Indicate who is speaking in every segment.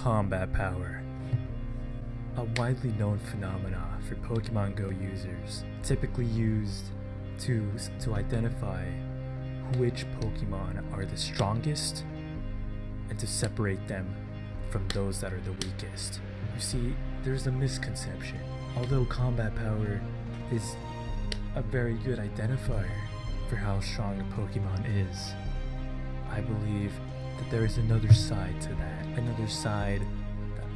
Speaker 1: Combat Power. A widely known phenomena for Pokemon Go users, typically used to, to identify which Pokemon are the strongest and to separate them from those that are the weakest. You see, there's a misconception. Although combat power is a very good identifier for how strong a Pokemon is, I believe that there is another side to that. Another side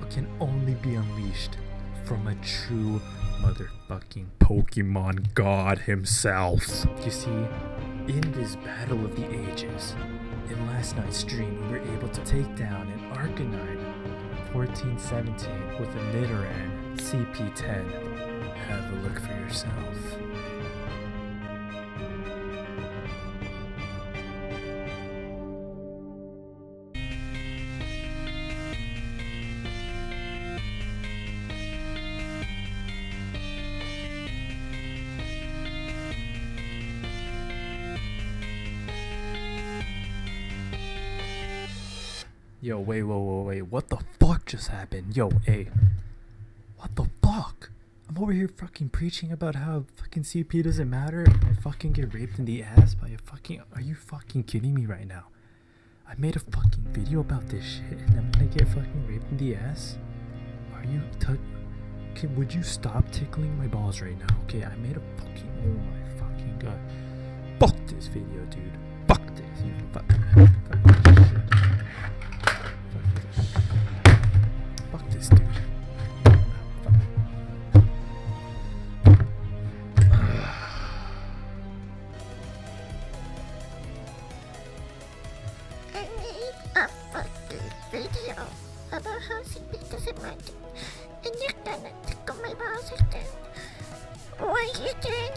Speaker 1: that can only be unleashed from a true motherfucking Pokemon God himself. You see, in this battle of the ages, in last night's stream, we were able to take down an Arcanine 1417 with a Nidoran CP10. Have a look for yourself. Yo, wait, whoa, whoa, wait. What the fuck just happened? Yo, hey. What the fuck? I'm over here fucking preaching about how fucking CP doesn't matter. I fucking get raped in the ass by a fucking. Are you fucking kidding me right now? I made a fucking video about this shit and I'm gonna get fucking raped in the ass? Are you. T- okay, would you stop tickling my balls right now? Okay, I made a fucking. Oh my fucking god. Fuck this video, dude. Fuck this. You fuck. fuck
Speaker 2: made a fucking video about how CP doesn't. And you're gonna tickle my balls again. Why you doing